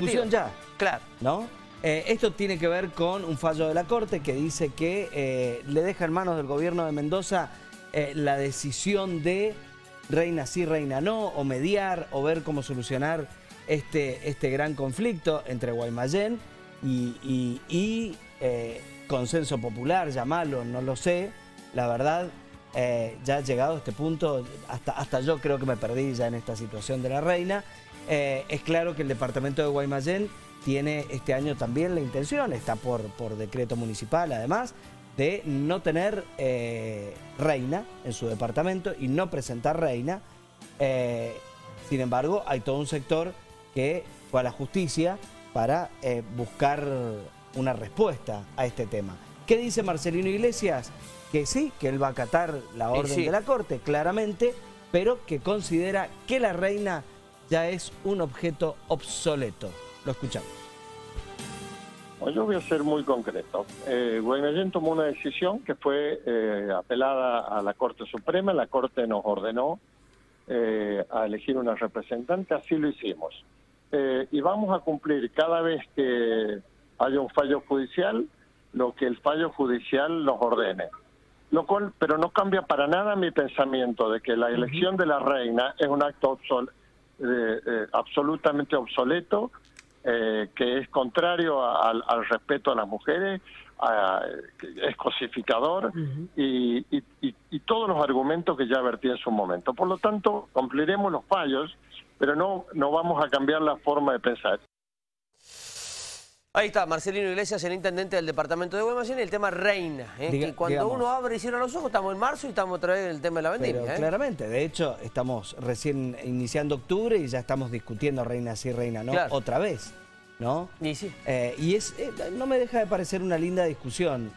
discusión ya, Claro. ¿no? Eh, esto tiene que ver con un fallo de la Corte que dice que eh, le deja en manos del gobierno de Mendoza eh, la decisión de reina sí, reina no, o mediar, o ver cómo solucionar este, este gran conflicto entre Guaymallén y, y- y, consenso popular, llamalo, no lo sé. La verdad, ya llegado a este punto, hasta, hasta yo creo que me perdí ya en esta situación de la reina. Eh, es claro que el departamento de Guaymallén tiene este año también la intención, está por, por decreto municipal además, de no tener eh, reina en su departamento y no presentar reina. Eh, sin embargo, hay todo un sector que fue a la justicia para eh, buscar una respuesta a este tema. ¿Qué dice Marcelino Iglesias? Que sí, que él va a acatar la orden sí. de la Corte, claramente, pero que considera que la reina ya es un objeto obsoleto. Lo escuchamos. Yo voy a ser muy concreto. Eh, Guaymallén tomó una decisión que fue eh, apelada a la Corte Suprema. La Corte nos ordenó eh, a elegir una representante, así lo hicimos. Eh, y vamos a cumplir cada vez que haya un fallo judicial lo que el fallo judicial nos ordene. Lo cual, pero no cambia para nada mi pensamiento de que la elección de la reina es un acto obsol- eh, eh, absolutamente obsoleto, eh, que es contrario a- al, al respeto a las mujeres, a- es cosificador y, y- y- y todos los argumentos que ya vertí en su momento. Por lo tanto, cumpliremos los fallos, pero no, no vamos a cambiar la forma de pensar. Ahí está, Marcelino Iglesias, el intendente del departamento de Guaymallén, y el tema reina. ¿eh? Diga- que cuando digamos. uno abre y cierra los ojos, estamos en marzo y estamos otra vez en el tema de la vendimia. Pero ¿eh? claramente, de hecho, estamos recién iniciando octubre y ya estamos discutiendo reina sí, reina no, Claro. otra vez, ¿no? Y sí. Eh, y es, eh, no me deja de parecer una linda discusión.